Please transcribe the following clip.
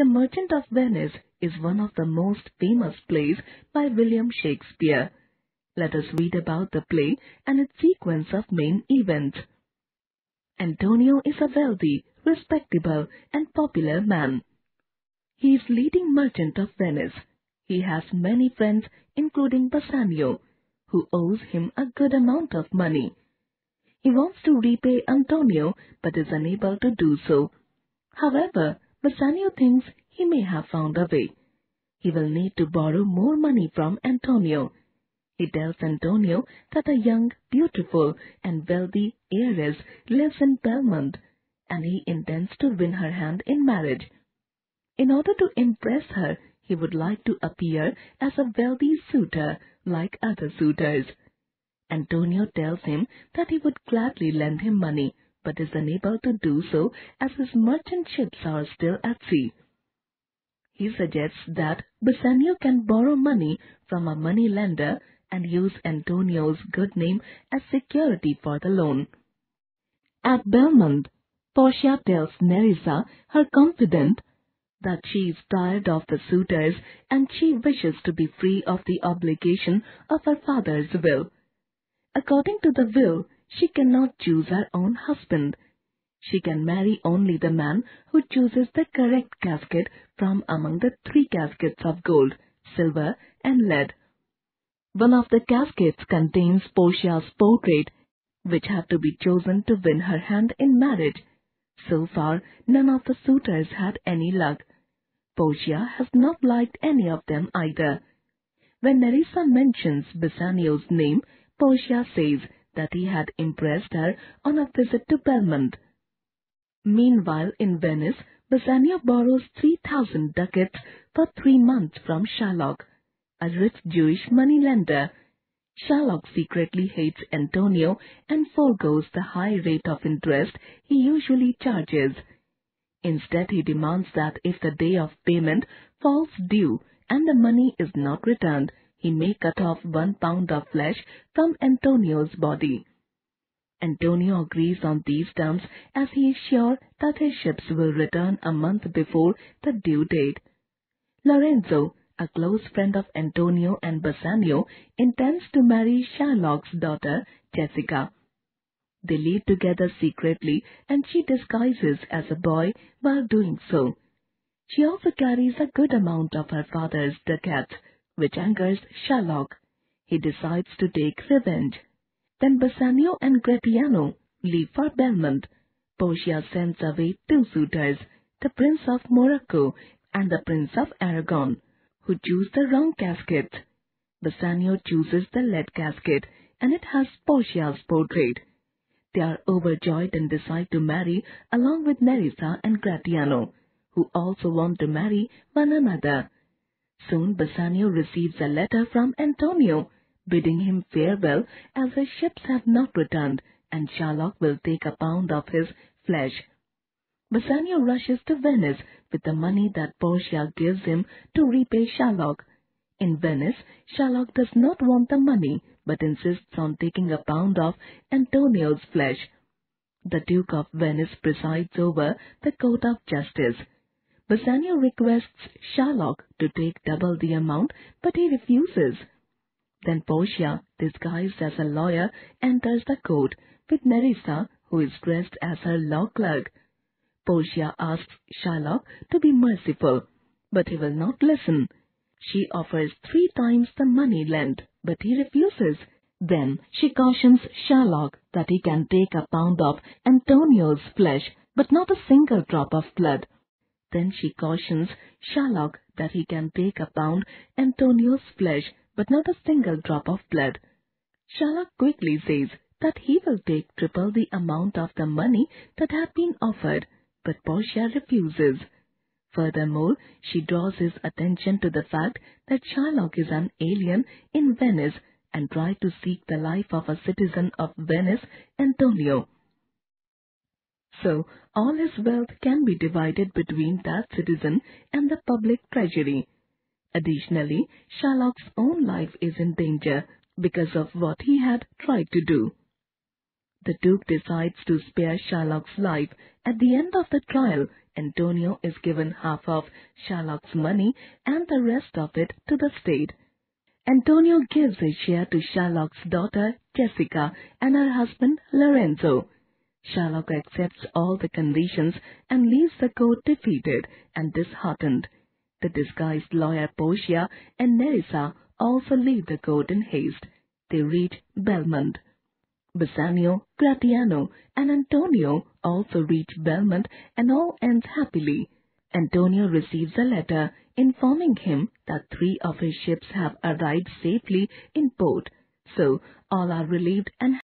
The Merchant of Venice is one of the most famous plays by William Shakespeare. Let us read about the play and its sequence of main events. Antonio is a wealthy, respectable, and popular man. He is leading merchant of Venice. He has many friends, including Bassanio, who owes him a good amount of money. He wants to repay Antonio, but is unable to do so. However, Bassanio thinks he may have found a way. He will need to borrow more money from Antonio. He tells Antonio that a young, beautiful, and wealthy heiress lives in Belmont, and he intends to win her hand in marriage. In order to impress her, he would like to appear as a wealthy suitor like other suitors. Antonio tells him that he would gladly lend him money, but is unable to do so as his merchant ships are still at sea. He suggests that Bassanio can borrow money from a money lender and use Antonio's good name as security for the loan. At Belmont, Portia tells Nerissa, her confidant, that she is tired of the suitors and she wishes to be free of the obligation of her father's will. According to the will, she cannot choose her own husband. She can marry only the man who chooses the correct casket from among the three caskets of gold, silver, and lead. One of the caskets contains Portia's portrait, which had to be chosen to win her hand in marriage. So far, none of the suitors had any luck. Portia has not liked any of them either. When Nerissa mentions Bassanio's name, Portia says that he had impressed her on a visit to Belmont. Meanwhile, in Venice, Bassanio borrows 3,000 ducats for three months from Shylock, a rich Jewish moneylender. Shylock secretly hates Antonio and foregoes the high rate of interest he usually charges. Instead, he demands that if the day of payment falls due and the money is not returned, he may cut off one pound of flesh from Antonio's body. Antonio agrees on these terms as he is sure that his ships will return a month before the due date. Lorenzo, a close friend of Antonio and Bassanio, intends to marry Shylock's daughter, Jessica. They live together secretly and she disguises as a boy while doing so. She also carries a good amount of her father's ducats, which angers Shylock. He decides to take revenge. Then Bassanio and Gratiano leave for Belmont. Portia sends away two suitors, the Prince of Morocco and the Prince of Aragon, who choose the wrong casket. Bassanio chooses the lead casket, and it has Portia's portrait. They are overjoyed and decide to marry along with Nerissa and Gratiano, who also want to marry one another. Soon Bassanio receives a letter from Antonio, bidding him farewell as his ships have not returned and Shylock will take a pound of his flesh. Bassanio rushes to Venice with the money that Portia gives him to repay Shylock. In Venice, Shylock does not want the money, but insists on taking a pound of Antonio's flesh. The Duke of Venice presides over the court of justice. Bassanio requests Shylock to take double the amount, but he refuses. Then Portia, disguised as a lawyer, enters the court with Nerissa, who is dressed as her law clerk. Portia asks Shylock to be merciful, but he will not listen. She offers three times the money lent, but he refuses. Then she cautions Shylock that he can take a pound of Antonio's flesh, but not a single drop of blood. Then she cautions Shylock that he can take a pound Antonio's flesh, but not a single drop of blood. Shylock quickly says that he will take triple the amount of the money that had been offered, but Portia refuses. Furthermore, she draws his attention to the fact that Shylock is an alien in Venice and tries to seek the life of a citizen of Venice, Antonio. So, all his wealth can be divided between that citizen and the public treasury. Additionally, Shylock's own life is in danger because of what he had tried to do. The Duke decides to spare Shylock's life at the end of the trial Antonio is given half of Shylock's money and the rest of it to the state. Antonio gives his share to Shylock's daughter Jessica and her husband Lorenzo. Shylock accepts all the conditions and leaves the court defeated and disheartened. The disguised lawyer Portia and Nerissa also leave the court in haste. They reach Belmont. Bassanio, Gratiano, and Antonio also reach Belmont and all ends happily. Antonio receives a letter informing him that three of his ships have arrived safely in port, so all are relieved and